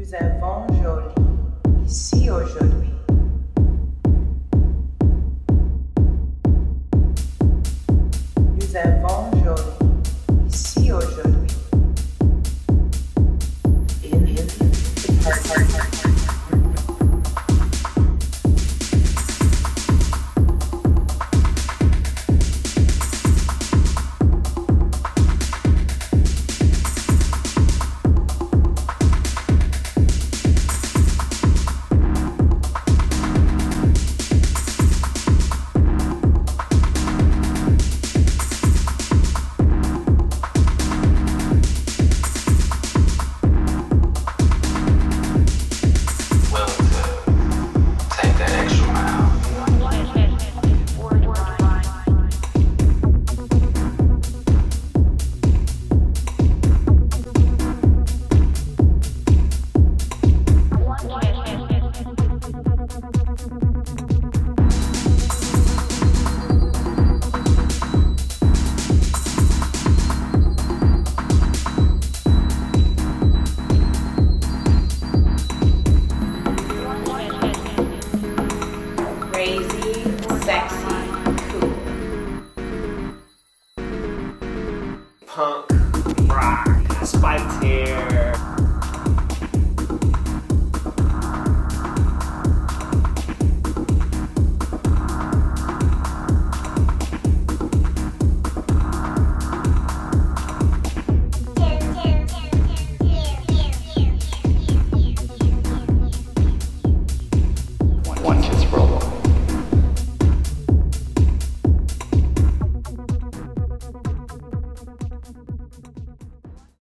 Nous avons joli ici aujourd'hui. Nous avons joli ici aujourd'hui. punk, rock, spiked hair.